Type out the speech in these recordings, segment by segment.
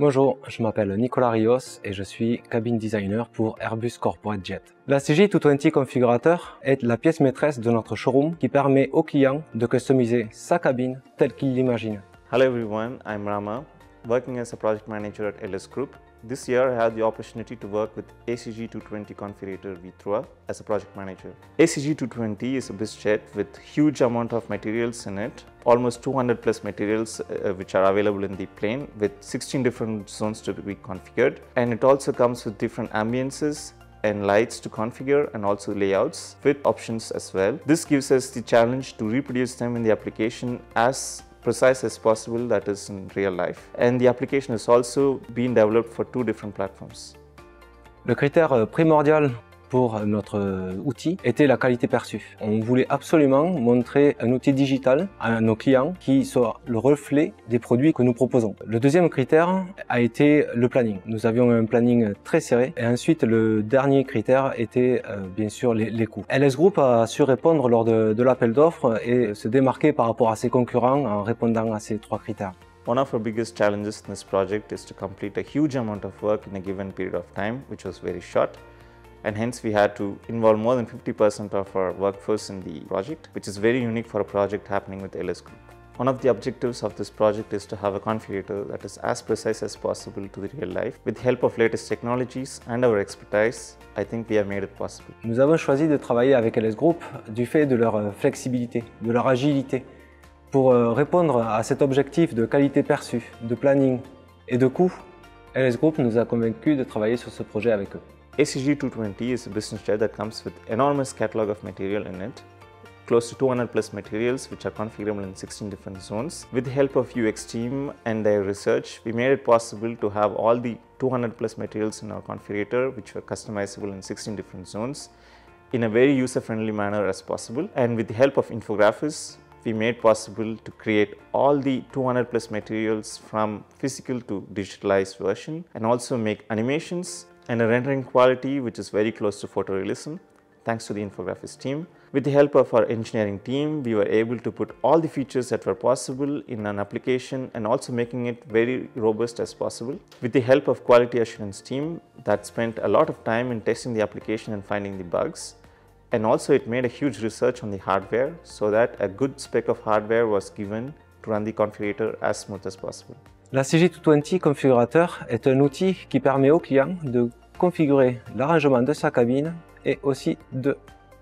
Bonjour, je m'appelle Nicolas Rios et je suis cabine designer pour Airbus Corporate Jet. La CJ220 Configurateur est la pièce maîtresse de notre showroom qui permet au client de customiser sa cabine telle qu'il l'imagine. Hello everyone, I'm Rama, working as a project manager at LS Group. This year I had the opportunity to work with ACJ 220 configurator V3 as a project manager. ACJ 220 is a jet with huge amount of materials in it, almost 200 plus materials uh, which are available in the plane with 16 different zones to be configured and it also comes with different ambiances and lights to configure and also layouts with options as well. This gives us the challenge to reproduce them in the application as precise as possible that is in real life. And the application has also been developed for two different platforms. Le critère euh, primordial pour notre outil était la qualité perçue. On voulait absolument montrer un outil digital à nos clients qui soit le reflet des produits que nous proposons. Le deuxième critère a été le planning. Nous avions un planning très serré et ensuite le dernier critère était euh, bien sûr les, coûts. LS Group a su répondre lors de, l'appel d'offres et se démarquer par rapport à ses concurrents en répondant à ces trois critères. One of our biggest challenges in this project is to complete a huge amount of work in a given period of time, which was very short. And hence we had to involve more than 50% of our workforce in the project, which is very unique for a project happening with LS Group. One of the objectives of this project is to have a configurator that is as precise as possible to the real life. With the help of latest technologies and our expertise, I think we have made it possible. Nous avons choisi de travailler avec LS Group du fait de leur euh, flexibilité, de leur agilité, pour euh, répondre à cet objectif de qualité perçue, de planning et de coût. LS Group nous a convaincus de travailler sur ce projet avec eux. ACJ 220 is a business jet that comes with enormous catalog of material in it close to 200 plus materials which are configurable in 16 different zones. With the help of UX team and their research, we made it possible to have all the 200 plus materials in our configurator which were customizable in 16 different zones in a very user-friendly manner as possible. And with the help of infographics, we made possible to create all the 200 plus materials from physical to digitalized version and also make animations and a rendering quality which is very close to photorealism thanks to the infographics team. With the help of our engineering team, we were able to put all the features that were possible in an application and also making it very robust as possible. With the help of quality assurance team that spent a lot of time in testing the application and finding the bugs. And also it made a huge research on the hardware so that a good spec of hardware was given to run the configurator as smooth as possible. La CG220 configurateur est un outil qui permet au client de configurer l'arrangement de sa cabine et aussi de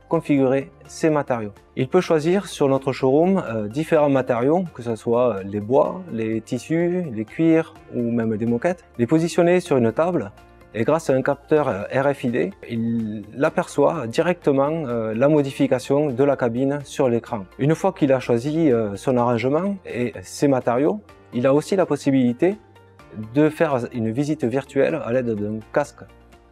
configurer ses matériaux. Il peut choisir sur notre showroom euh, différents matériaux, que ce soit euh, les bois, les tissus, les cuirs ou même des moquettes, les positionner sur une table et grâce à un capteur euh, RFID, il aperçoit directement la modification de la cabine sur l'écran. Une fois qu'il a choisi son arrangement et ses matériaux, il a aussi la possibilité de faire une visite virtuelle à l'aide d'un casque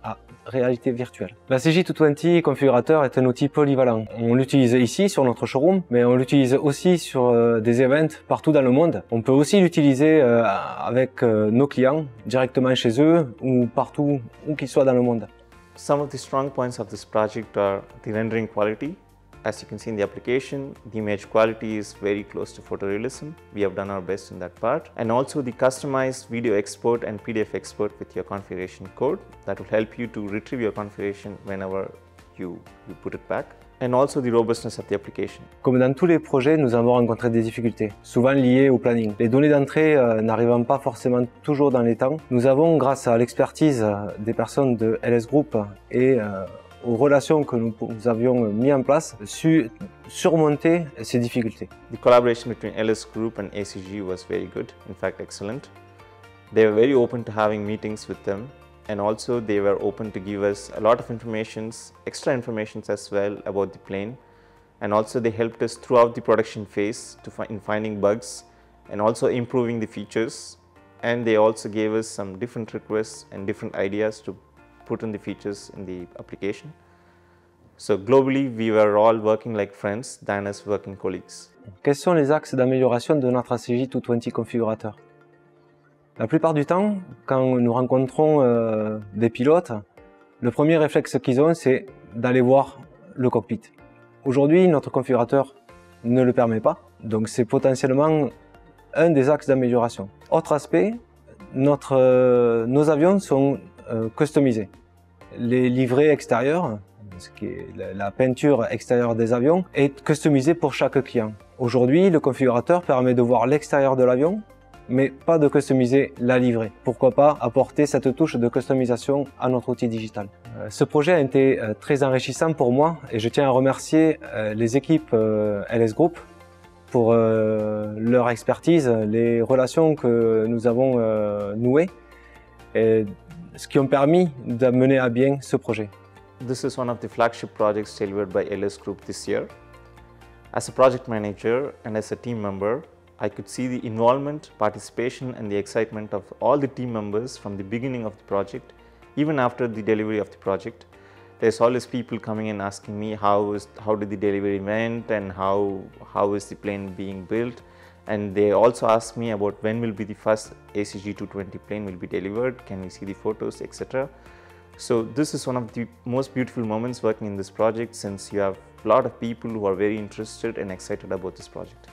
à réalité virtuelle. La CJ220 configurateur est un outil polyvalent. On l'utilise ici sur notre showroom, mais on l'utilise aussi sur euh, des events partout dans le monde. On peut aussi l'utiliser euh, avec euh, nos clients directement chez eux ou partout où qu'ils soient dans le monde. Some of the strong points of this project are the rendering quality. As you can see in the application, the image quality is very close to photorealism. We have done our best in that part. And also the customized video export and PDF export with your configuration code that will help you to retrieve your configuration whenever you, you put it back. And also the robustness of the application. Comme dans tous les projets, nous avons rencontré des difficultés, souvent liées au planning. Les données d'entrée euh, n'arrivant pas forcément toujours dans les temps, nous avons, grâce à l'expertise des personnes de LS Group et euh, aux relations que nous, nous avions mis en place, su surmonter ces difficultés. The collaboration between LS Group and ACJ was very good, in fact excellent. They were very open to having meetings with them and also they were open to give us a lot of informations, extra informations as well about the plane and also they helped us throughout the production phase to fi in finding bugs and also improving the features and they also gave us some different requests and different ideas to put features in the application. So globally, we were all working like friends working colleagues. Quels sont les axes d'amélioration de notre ACJ 220 configurateur? La plupart du temps, quand nous rencontrons euh, des pilotes, le premier réflexe qu'ils ont, c'est d'aller voir le cockpit. Aujourd'hui, notre configurateur ne le permet pas, donc c'est potentiellement un des axes d'amélioration. Autre aspect, euh, nos avions sont euh, customisés. Les livrets extérieurs, ce qui est la, peinture extérieure des avions, est customisée pour chaque client. Aujourd'hui, le configurateur permet de voir l'extérieur de l'avion, mais pas de customiser la livrée. Pourquoi pas apporter cette touche de customisation à notre outil digital? Euh, ce projet a été euh, très enrichissant pour moi et je tiens à remercier euh, les équipes LS Group pour leur expertise, les relations que nous avons nouées ce qui ont permis de mener à bien ce projet. This is one of the flagship projects delivered by LS Group this year. As a project manager and as a team member, I could see the involvement, participation and the excitement of all the team members from the beginning of the project, even after the delivery of the project. There's always people coming and asking me how is how did the delivery went and how how is the plane being built and they also asked me about when will be the first ACJ 220 plane will be delivered, can we see the photos, etc. So this is one of the most beautiful moments working in this project since you have a lot of people who are very interested and excited about this project.